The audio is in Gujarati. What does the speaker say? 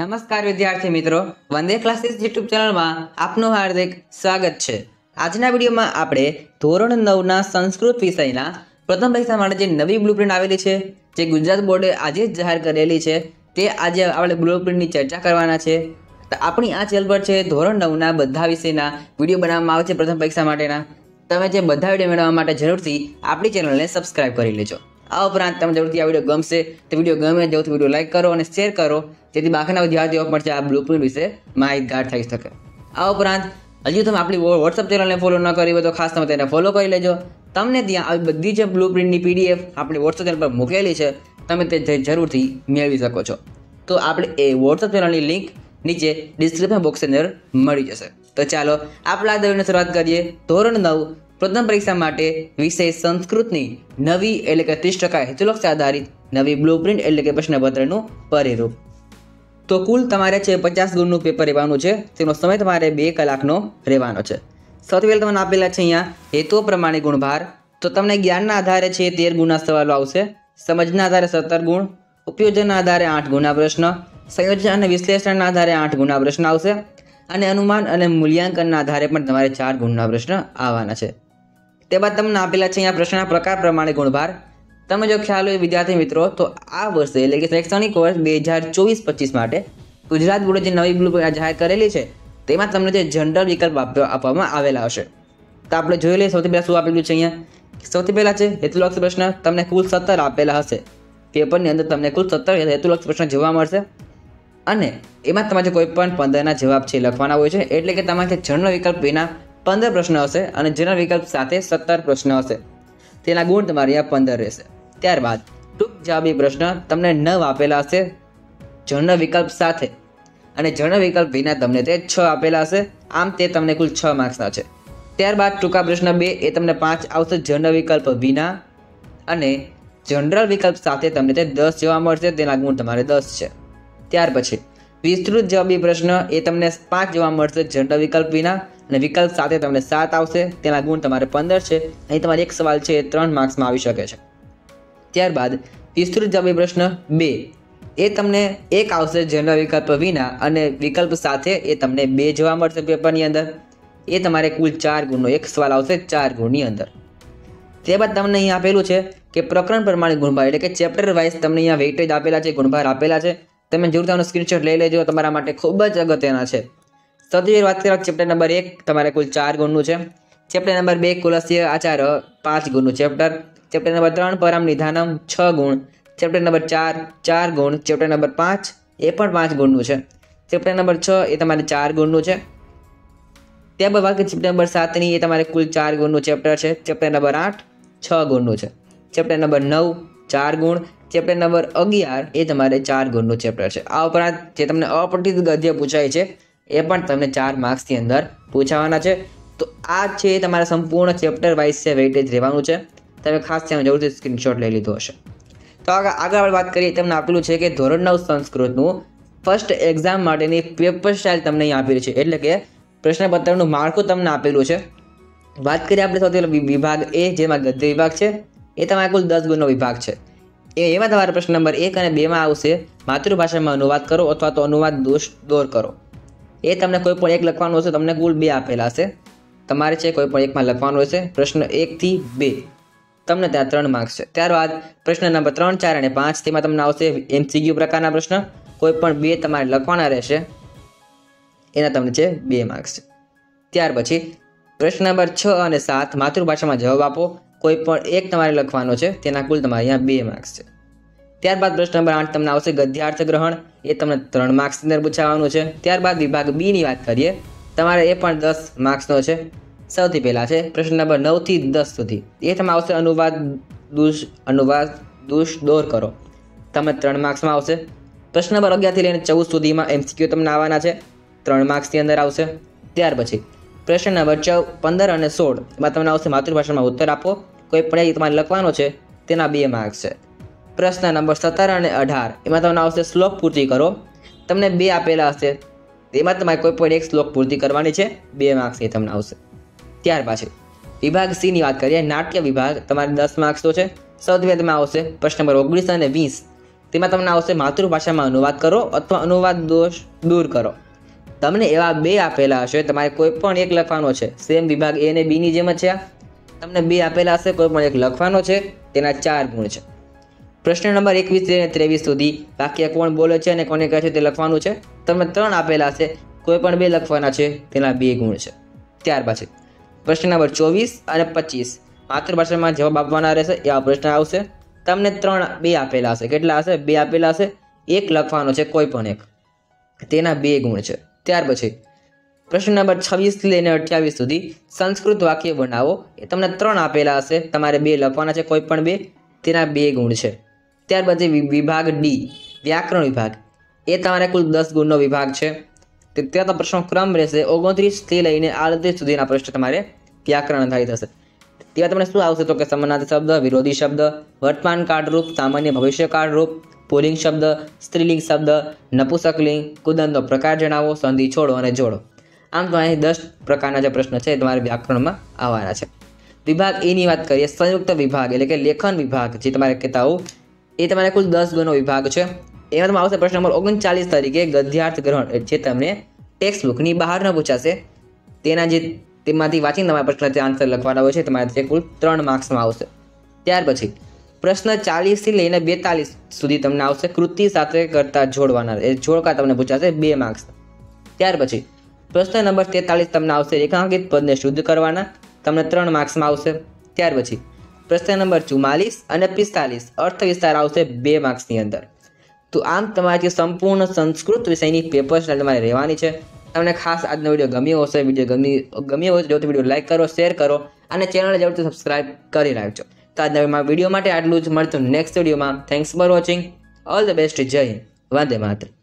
નમસ્કાર વિદ્યાર્થી મિત્રો. વંદે ક્લાસીસ યુટ્યુબ ચેનલમાં આપનું હાર્દિક સ્વાગત છે. આજના વિડીયોમાં આપણે ધોરણ નવના સંસ્કૃત વિષયના પ્રથમ પરીક્ષા માટે જે નવી બ્લુપ્રિન્ટ આવેલી છે, જે ગુજરાત બોર્ડે આજે જ જાહેર કરેલી છે, તે આજે આપણે બ્લુપ્રિન્ટની ચર્ચા કરવાના છે. તો આપણી આ ચેનલ પર છે ધોરણ નવના બધા વિષયના વીડિયો બનાવવામાં આવે છે પ્રથમ પરીક્ષા માટેના. તમે જે બધા વીડિયો મેળવવા માટે જરૂરથી આપણી ચેનલને સબસ્ક્રાઇબ કરી લેજો. આ ઉપરાંત તમને જરૂરથી આ વીડિયો ગમશે, તો વીડિયો ગમે જરૂરથી વીડિયો લાઇક કરો અને શેર કરો. જેથી બાકીના વિદ્યાર્થીઓ પણ છે આ બ્લુપ્રિન્ટ વિશે માહિતગાર થઈ શકે. આ ઉપરાંત, હજી તમે આપણી વોટ્સઅપ ચેનલને ફોલો ન કરી હોય તો ખાસ તમે તેને ફોલો કરી લેજો. તમને ત્યાં આવી બધી જે બ્લુપ્રિન્ટની પીડીએફ આપણી વોટ્સઅપ ચેનલ પર મૂકેલી છે. તમે તે જરૂરથી મેળવી શકો છો. તો આપણે એ વોટ્સઅપ ચેનલની લિંક નીચે ડિસ્ક્રિપ્શન બોક્સની અંદર મળી જશે. તો ચાલો, આપણે આ દરને શરૂઆત કરીએ. ધોરણ નવ, પ્રથમ પરીક્ષા માટે વિષય સંસ્કૃતની નવી એટલે કે ત્રીસ ટકા હેતુલક્ષ આધારિત નવી બ્લુપ્રિન્ટ એટલે કે પ્રશ્નપત્રનું પરિરૂપ. તો કુલ તમારે છે પચાસ ગુણનું પેપર રહેવાનું છે. તેનો સમય તમારે બે કલાકનો રહેવાનો છે. સૌથી પહેલાં તમને આપેલા છે અહીંયા હેતુઓ પ્રમાણે ગુણભાર. તો તમને જ્ઞાનના આધારે છે તેર ગુણના સવાલો આવશે. સમજના આધારે સત્તર ગુણ. ઉપયોજનના આધારે આઠ ગુણના પ્રશ્ન. સંયોજન અને વિશ્લેષણના આધારે આઠ ગુણના પ્રશ્ન આવશે. અને અનુમાન અને મૂલ્યાંકનના આધારે પણ તમારે ચાર ગુણના પ્રશ્ન આવવાના છે. તે બાદ તમને આપેલા છે અહીંયા પ્રશ્નના પ્રકાર પ્રમાણે ગુણભાર. તમે જો ખ્યાલ હોય વિદ્યાર્થી મિત્રો, તો આ વર્ષે એટલે કે શૈક્ષણિક વર્ષ બે હજાર ચોવીસ પચીસ માટે ગુજરાત બોર્ડે જે નવી બ્લુ જાહેર કરેલી છે, તેમાં તમને જે જનરલ વિકલ્પ આપવામાં આવેલા હશે. તો આપણે જોઈ લઈએ, સૌથી પહેલાં શું આપેલું છે અહીંયા? સૌથી પહેલાં છે, હેતુલક્ષ પ્રશ્ન તમને કુલ સત્તર આપેલા હશે. પેપરની અંદર તમને કુલ સત્તર હેતુલક્ષ પ્રશ્ન જોવા મળશે. અને એમાં તમારે કોઈ પણ પંદરના જવાબ છે લખવાના હોય છે, એટલે કે તમારે જનરલ વિકલ્પ વિના પંદર પ્રશ્ન હશે અને જનરલ વિકલ્પ સાથે સત્તર પ્રશ્ન હશે. તેના ગુણ તમારે અહીંયા પંદર રહેશે. ત્યારબાદ ટૂંક જવાબી પ્રશ્ન તમને નવ આપેલા હશે. જર્ણ વિકલ્પ સાથે. અને જર્ણ વિકલ્પ વિના તમને તે છ આપેલા હશે. આમ તે તમને કુલ છ માર્ક્સના છે. ત્યારબાદ ટૂંકા પ્રશ્ન બે એ તમને પાંચ આવશે જર્ણ વિકલ્પ વિના. અને જનરલ વિકલ્પ સાથે તમને તે દસ જોવા મળશે. તેના ગુણ તમારે દસ છે. ત્યાર પછી વિસ્તૃત જવાબી પ્રશ્ન એ તમને પાંચ જોવા મળશે જનરલ વિકલ્પ વિના. અને વિકલ્પ સાથે તમને સાત આવશે. તેના ગુણ તમારે પંદર છે. અહીં તમારે એક સવાલ છે એ ત્રણ માર્ક્સમાં આવી શકે છે. ત્યારબાદ વિસ્તૃત જવાબી પ્રશ્ન બે. એ તમને એક આવશે જનરલ વિકલ્પ વિના અને વિકલ્પ સાથે એ તમને બે જોવા મળશે પેપરની અંદર. એ તમારે કુલ ચાર ગુણનો એક સવાલ આવશે ચાર ગુણની અંદર. ત્યારબાદ તમને અહીં આપેલું છે કે પ્રકરણ પ્રમાણે ગુણભાર એટલે કે ચેપ્ટર વાઇઝ તમને અહીંયા વેઇટેજ આપેલા છે, ગુણભાર આપેલા છે. તમે જરૂર તેનો સ્ક્રીનશોટ લઈ લેજો, તમારા માટે ખૂબ જ અગત્યના છે. સૌથી વાત કરીએ ચેપ્ટર નંબર એક, તમારે કુલ ચાર ગુણનું છે. ચેપ્ટર નંબર બે, કુલસ્ય આચાર, પાંચ ગુણનું ચેપ્ટર ચેપ્ટર નંબર ત્રણ, પરામ નિધાનમ, છ ગુણ. ચેપ્ટર નંબર ચાર ચાર ગુણ. ચેપ્ટર નંબર પાંચ, એ પણ પાંચ ગુણનું છે. ચેપ્ટર નંબર છ, એ તમારે ચાર ગુણનું છે. ત્યારબાદ બાકી ચેપ્ટર નંબર સાતની, એ તમારે કુલ ચાર ગુણનું ચેપ્ટર છે. ચેપ્ટર નંબર આઠ, છ ગુણનું છે. ચેપ્ટર નંબર નવ, ચાર ગુણ. ચેપ્ટર નંબર અગિયાર, એ તમારે ચાર ગુણનું ચેપ્ટર છે. આ ઉપરાંત જે તમને અપઠિત ગદ્ય પૂછાય છે, એ પણ તમને ચાર માર્ક્સની અંદર પૂછાવાના છે. તો આ છે તમારા સંપૂર્ણ ચેપ્ટર વાઇઝ છે વેઇટેજ રહેવાનું છે. તમે ખાસ ત્યાં જરૂરથી સ્ક્રીનશોટ લઈ લીધો હશે. તો આગળ આગળ આપણે વાત કરીએ, તમને આપેલું છે કે ધોરણ નવ સંસ્કૃતનું ફર્સ્ટ એક્ઝામ માટેની પેપર સ્ટાઇલ તમને અહીં આપેલી છે. એટલે કે પ્રશ્નપત્રનું માળખું તમને આપેલું છે. વાત કરીએ આપણે સૌથી પહેલા વિભાગ એ, જેમાં ગદ્ય વિભાગ છે. એ તમારા કુલ દસ ગુણનો વિભાગ છે. એ, એમાં તમારા પ્રશ્ન નંબર એક અને બેમાં આવશે. માતૃભાષામાં અનુવાદ કરો અથવા તો અનુવાદ દોષ દોર કરો. એ તમને કોઈ પણ એક લખવાનું હશે, તમને કુલ બે આપેલા હશે. તમારે છે કોઈ પણ એકમાં લખવાનું હશે પ્રશ્ન એકથી બે. તમને ત્યાં ત્રણ માર્ક્સ છે. ત્યારબાદ પ્રશ્ન નંબર ત્રણ, ચાર અને પાંચ તેમાં તમને આવશે એમસીક્યુ પ્રકારના પ્રશ્ન. કોઈ પણ બે તમારે લખવાના રહેશે. એના તમને છે બે માર્ક્સ છે. ત્યાર પછી પ્રશ્ન નંબર છ અને સાત માતૃભાષામાં જવાબ આપો. કોઈ પણ એક તમારે લખવાનો છે, તેના કુલ તમારે અહીંયા બે માર્ક્સ છે. ત્યારબાદ પ્રશ્ન નંબર આઠ તમને આવશે ગદ્યાર્થ ગ્રહણ એ તમને ત્રણ માર્ક્સની અંદર પૂછાવાનું છે. ત્યારબાદ વિભાગ બીની વાત કરીએ. તમારે એ પણ દસ માર્ક્સનો છે. સૌથી પહેલાં છે, પ્રશ્ન નંબર નવથી દસ સુધી. એ તમે આવશે અનુવાદ દુષ અનુવાદ દુષ દોર કરો. તમે ત્રણ માર્ક્સમાં આવશે. પ્રશ્ન નંબર અગિયારથી લઈને ચૌદ સુધીમાં એમસીક્યુ તમને આવવાના છે. ત્રણ માર્ક્સની અંદર આવશે. ત્યાર પછી, પ્રશ્ન નંબર ચૌ, પંદર અને સોળ, એમાં તમને આવશે માતૃભાષામાં ઉત્તર આપો. કોઈ પણ એક તમારે લખવાનો છે, તેના બે માર્ક્સ છે. પ્રશ્ન નંબર સત્તર અને અઢાર, એમાં તમને આવશે શ્લોક પૂર્તિ કરો. તમને બે આપેલા હશે. તેમાં તમારે કોઈ પણ એક શ્લોક પૂર્તિ કરવાની છે, બે માર્ક્સ એ તમને આવશે. ત્યાર પાછળ, વિભાગ સી ની વાત કરીએ, નાટ્ય વિભાગ તમારે દસ માર્ક્સનો છે સૌથી તમે આવશે પ્રશ્ન નંબર ઓગણીસ અને વીસ. તેમાં તમને આવશે માતૃભાષામાં અનુવાદ કરો અથવા અનુવાદ દોષ દૂર કરો. તમને એવા બે આપેલા હશે, તમારે કોઈ પણ એક લખવાનો છે સેમ વિભાગ એ અને બીની જેમ જ છે તમને બે આપેલા હશે, કોઈ પણ એક લખવાનો છે, તેના ચાર ગુણ છે. પ્રશ્ન નંબર એકવીસથી ત્રેવીસ સુધી વાક્ય કોણ બોલે છે અને કોને કહે છે તે લખવાનું છે. તમને ત્રણ આપેલા છે. કોઈ પણ બે લખવાના છે. તેના બે ગુણ છે. ત્યાર પછી પ્રશ્ન નંબર ચોવીસ અને પચીસ. માતૃભાષામાં જવાબ આપવાના રહેશે. એવા પ્રશ્ન આવશે. તમને ત્રણ બે આપેલા હશે કેટલા હશે? બે આપેલા હશે એક લખવાનો છે. કોઈ પણ એક. તેના બે ગુણ છે. ત્યાર પછી પ્રશ્ન નંબર છવ્વીસ લઈને અઠ્યાવીસ સુધી સંસ્કૃત વાક્ય બનાવો. એ તમને ત્રણ આપેલા હશે. તમારે બે લખવાના છે. કોઈ પણ બે. તેના બે ગુણ છે. ત્યાર પછી વિભાગ ડી વ્યાકરણ વિભાગ, એ તમારે કુલ દસ ગુણનો વિભાગ છે. તે ત્યાં તો પ્રશ્નો ક્રમ રહેશે. ઓગણત્રીસથી લઈને આડત્રીસ સુધીના પ્રશ્ન તમારે વ્યાકરણ થાય થશે ત્યાં તમને શું આવશે? તો કે સમાનાર્થી શબ્દ, વિરોધી શબ્દ, વર્તમાન કાળરૂપ, સામાન્ય ભવિષ્યકાળ રૂપ પુલ્લિંગ શબ્દ, સ્ત્રીલિંગ શબ્દ, નપુસકલિંગ કુદંતનો પ્રકાર જણાવો, સંધિ છોડો અને જોડો. આમ તો અહીં દસ પ્રકારના જે પ્રશ્ન છે એ તમારે વ્યાકરણમાં આવવાના છે. વિભાગ એની વાત કરીએ, સંયુક્ત વિભાગ એટલે કે લેખન વિભાગ, જે તમારે કહેતા હોવ એ તમારે કુલ દસ ગુણનો વિભાગ છે. એમાં તમે આવશે પ્રશ્ન નંબર ઓગણચાલીસ તરીકે ગદ્યાર્થ ગ્રહણ જે તમને ટેક્સ્ટ બુકની બહાર ન પૂછાશે. તેના જે તેમાંથી વાંચીને તમારા પ્રશ્ન તે આન્સર લખવાના હોય છે, તમારે તે કુલ ત્રણ માર્ક્સમાં આવશે. ત્યાર પછી, પ્રશ્ન ચાલીસથી લઈને બેતાલીસ સુધી તમને આવશે કૃતિ સાથે કરતા જોડવાના. એ જોડકા તમને પૂછાશે બે માર્ક્સ ત્યાર પછી, પ્રશ્ન નંબર તેતાલીસ તમને આવશે રેખાંકિત પદને શુદ્ધ કરવાના. તમને ત્રણ માર્ક્સમાં આવશે. ત્યાર પછી પ્રશ્ન નંબર ચુમ્માલીસ અને પિસ્તાલીસ. અર્થ વિસ્તાર આવશે બે માર્ક્સની અંદર. તો આમ તમારી સંપૂર્ણ સંસ્કૃત વિષયની પેપર સ્ટાઇલ તમારે રહેવાની છે. તમને ખાસ આજનો વીડિયો ગમ્યો હશે વીડિયો ગમી, ગમ્યો હોય તો વીડિયો લાઇક કરો શેર કરો અને ચેનલ જરૂરથી સબસ્ક્રાઇબ કરી રાખજો. તો આજના વીડિયો માટે આટલું જ. મળતું નેક્સ્ટ વિડીયોમાં thanks for watching all the best જય વંદે માતરમ.